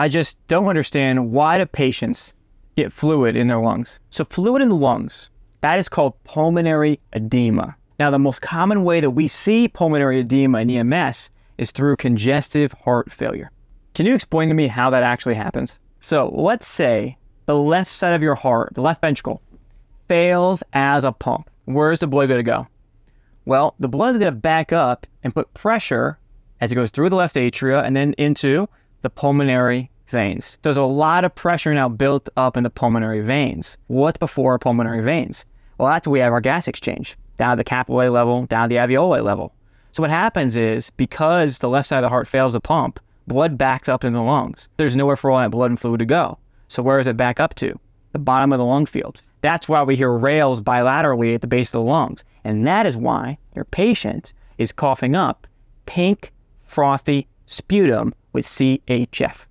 I just don't understand why do patients get fluid in their lungs. So fluid in the lungs, that is called pulmonary edema. Now, the most common way that we see pulmonary edema in EMS is through congestive heart failure. Can you explain to me how that actually happens? So let's say the left side of your heart, the left ventricle, fails as a pump. Where's the blood going to go? Well, the blood is going to back up and put pressure as it goes through the left atria and then into the pulmonary veins. There's a lot of pressure now built up in the pulmonary veins. What's before pulmonary veins? Well, that's where we have our gas exchange down at the capillary level, down the alveoli level. So what happens is because the left side of the heart fails to pump, blood backs up in the lungs. There's nowhere for all that blood and fluid to go. So where does it back up to? The bottom of the lung fields. That's why we hear rales bilaterally at the base of the lungs. And that is why your patient is coughing up pink, frothy sputum with CHF.